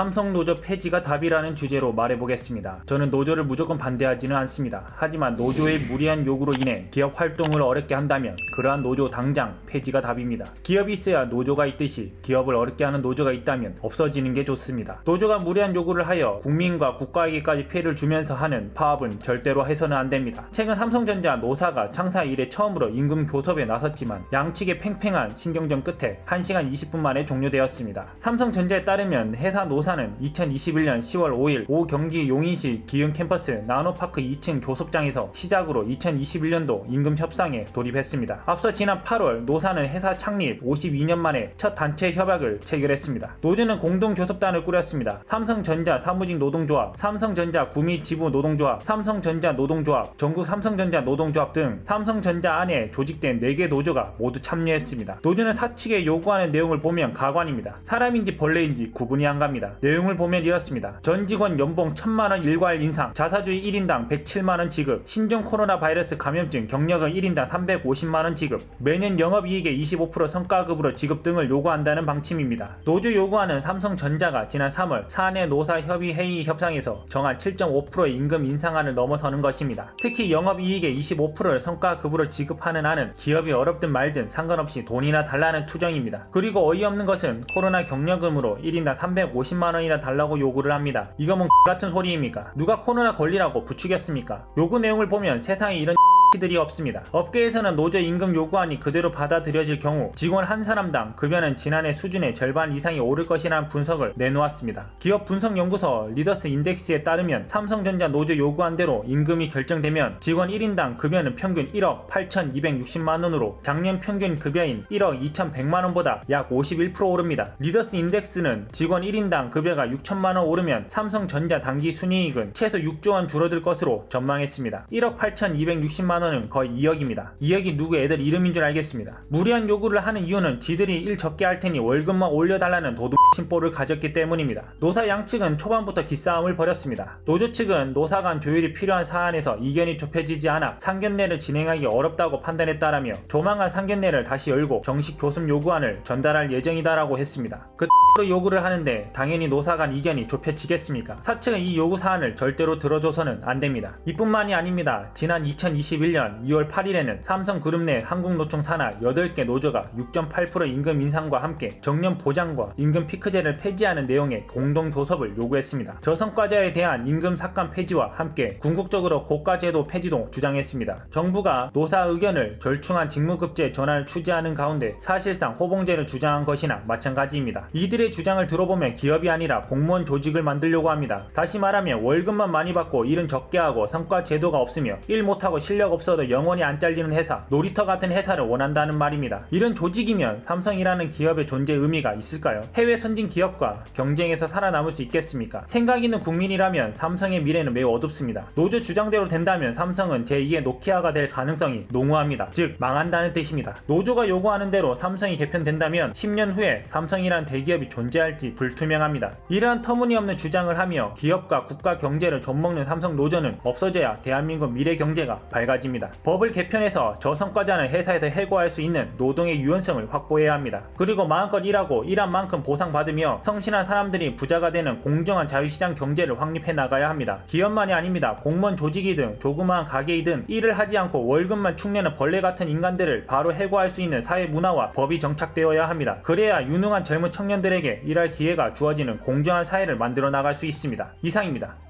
삼성 노조 폐지가 답이라는 주제로 말해보겠습니다. 저는 노조를 무조건 반대하지는 않습니다. 하지만 노조의 무리한 요구로 인해 기업 활동을 어렵게 한다면 그러한 노조 당장 폐지가 답입니다. 기업이 있어야 노조가 있듯이 기업을 어렵게 하는 노조가 있다면 없어지는 게 좋습니다. 노조가 무리한 요구를 하여 국민과 국가에게까지 피해를 주면서 하는 파업은 절대로 해서는 안 됩니다. 최근 삼성전자 노사가 창사 이래 처음으로 임금 교섭에 나섰지만 양측의 팽팽한 신경전 끝에 1시간 20분 만에 종료되었습니다. 삼성전자에 따르면 회사 노사 는 2021년 10월 5일 오 경기 용인시 기흥 캠퍼스 나노파크 2층 교섭장에서 시작으로 2021년도 임금 협상에 돌입했습니다. 앞서 지난 8월 노사는 회사 창립 52년 만에 첫 단체 협약을 체결했습니다. 노조는 공동 교섭단을 꾸렸습니다. 삼성전자 사무직 노동조합, 삼성전자 구미 지부 노동조합, 삼성전자 노동조합, 전국 삼성전자 노동조합 등 삼성전자 안에 조직된 4개 노조가 모두 참여했습니다. 노조는 사측에 요구하는 내용을 보면 가관입니다. 사람인지 벌레인지 구분이 안 갑니다. 내용을 보면 이렇습니다. 전 직원 연봉 1000만원 일괄 인상, 자사주의 1인당 107만원 지급, 신종 코로나 바이러스 감염증 격려금 1인당 350만원 지급, 매년 영업이익의 25% 성과급으로 지급 등을 요구한다는 방침입니다. 노조 요구하는 삼성전자가 지난 3월 사내 노사 협의 회의 협상에서 정한 7.5%의 임금 인상안을 넘어서는 것입니다. 특히 영업이익의 25%를 성과급으로 지급하는 안은 기업이 어렵든 말든 상관없이 돈이나 달라는 투정입니다. 그리고 어이없는 것은 코로나 격려금으로 1인당 350만 원이나 달라고 요구를 합니다. 이거 뭔 같은 소리입니까? 누가 코로나 걸리라고 부추겼습니까? 요구 내용을 보면 세상에 이런 들이 없습니다. 업계에서는 노조 임금 요구안이 그대로 받아들여질 경우 직원 한 사람당 급여는 지난해 수준의 절반 이상이 오를 것이라는 분석을 내놓았습니다. 기업 분석 연구소 리더스 인덱스에 따르면 삼성전자 노조 요구안대로 임금이 결정되면 직원 1인당 급여는 평균 1억 8,260만 원으로 작년 평균 급여인 1억 2,100만 원보다 약 51% 오릅니다. 리더스 인덱스는 직원 1인당 급여가 6천만 원 오르면 삼성전자 단기 순이익은 최소 6조 원 줄어들 것으로 전망했습니다. 1억 8,260만원 만원은 거의 2억입니다. 2억이 누구 애들 이름인 줄 알겠습니다. 무리한 요구를 하는 이유는 지들이 일 적게 할 테니 월급만 올려달라는 도둑 심보를 가졌기 때문입니다. 노사 양측은 초반부터 기싸움을 벌였습니다. 노조 측은 노사 간 조율이 필요한 사안에서 이견이 좁혀지지 않아 상견례를 진행하기 어렵다고 판단했다라며 조만간 상견례를 다시 열고 정식 교섭 요구안을 전달할 예정이다라고 했습니다. 그 요구를 하는데 당연히 노사 간 이견이 좁혀지겠습니까? 사측은 이 요구 사안을 절대로 들어줘서는 안 됩니다. 이뿐만이 아닙니다. 지난 2021 2021년 2월 8일에는 삼성그룹 내 한국노총 산하 8개 노조가 6.8% 임금 인상과 함께 정년 보장과 임금 피크제를 폐지하는 내용의 공동조섭을 요구했습니다. 저성과자에 대한 임금 삭감 폐지와 함께 궁극적으로 고가제도 폐지도 주장했습니다. 정부가 노사 의견을 절충한 직무급제 전환을 추진하는 가운데 사실상 호봉제를 주장한 것이나 마찬가지입니다. 이들의 주장을 들어보면 기업이 아니라 공무원 조직을 만들려고 합니다. 다시 말하면 월급만 많이 받고 일은 적게 하고 성과 제도가 없으며 일 못하고 실력 없 없어도 영원히 안 잘리는 회사, 놀이터 같은 회사를 원한다는 말입니다. 이런 조직이면 삼성이라는 기업의 존재 의미가 있을까요? 해외 선진 기업과 경쟁에서 살아남을 수 있겠습니까? 생각 있는 국민이라면 삼성의 미래는 매우 어둡습니다. 노조 주장대로 된다면 삼성은 제2의 노키아가 될 가능성이 농후합니다. 즉 망한다는 뜻입니다. 노조가 요구하는 대로 삼성이 개편된다면 10년 후에 삼성이란 대기업이 존재할지 불투명합니다. 이러한 터무니없는 주장을 하며 기업과 국가 경제를 좀먹는 삼성 노조는 없어져야 대한민국 미래 경제가 밝아집니다. 것입니다. 법을 개편해서 저 성과자는 회사에서 해고할 수 있는 노동의 유연성을 확보해야 합니다. 그리고 마음껏 일하고 일한 만큼 보상받으며 성실한 사람들이 부자가 되는 공정한 자유시장 경제를 확립해 나가야 합니다. 기업만이 아닙니다. 공무원 조직이든 조그마한 가게이든 일을 하지 않고 월급만 축내는 벌레 같은 인간들을 바로 해고할 수 있는 사회 문화와 법이 정착되어야 합니다. 그래야 유능한 젊은 청년들에게 일할 기회가 주어지는 공정한 사회를 만들어 나갈 수 있습니다. 이상입니다.